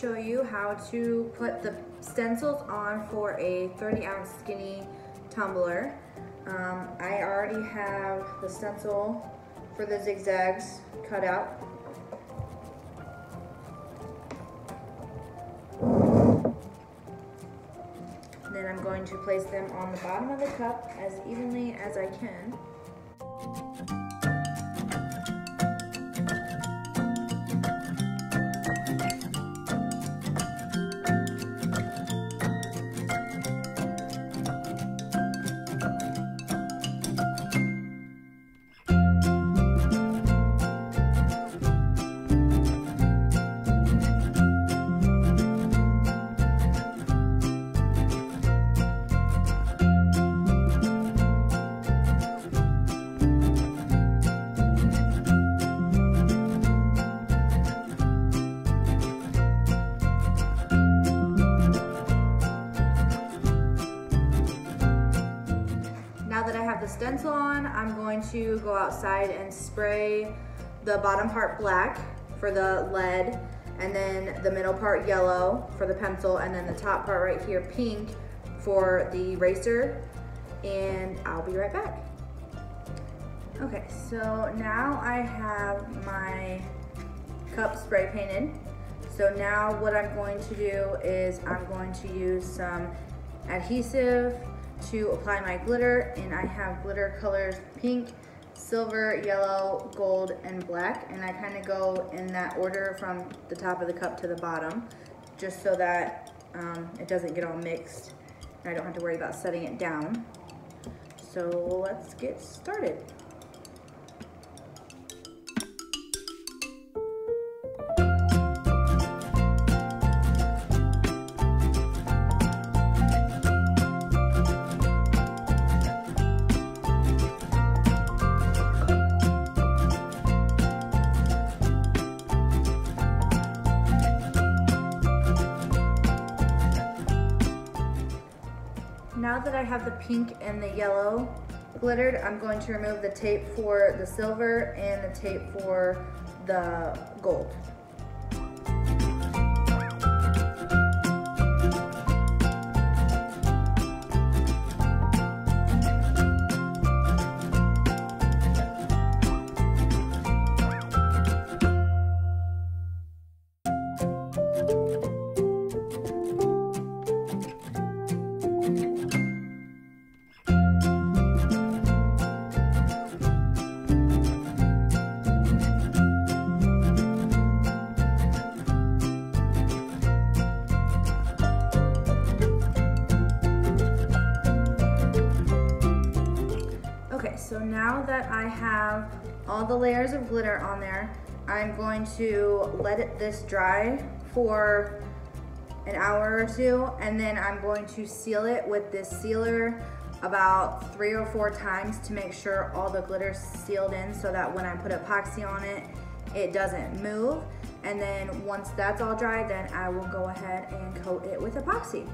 show you how to put the stencils on for a 30 ounce skinny tumbler. Um, I already have the stencil for the zigzags cut out. Then I'm going to place them on the bottom of the cup as evenly as I can. Now that I have the stencil on, I'm going to go outside and spray the bottom part black for the lead, and then the middle part yellow for the pencil, and then the top part right here pink for the eraser, and I'll be right back. Okay, so now I have my cup spray painted. So now what I'm going to do is I'm going to use some adhesive to apply my glitter and I have glitter colors pink, silver, yellow, gold, and black and I kind of go in that order from the top of the cup to the bottom just so that um, it doesn't get all mixed and I don't have to worry about setting it down. So let's get started. Now that I have the pink and the yellow glittered, I'm going to remove the tape for the silver and the tape for the gold. Now that I have all the layers of glitter on there, I'm going to let it, this dry for an hour or two, and then I'm going to seal it with this sealer about three or four times to make sure all the glitter's sealed in so that when I put epoxy on it, it doesn't move. And then once that's all dry, then I will go ahead and coat it with epoxy.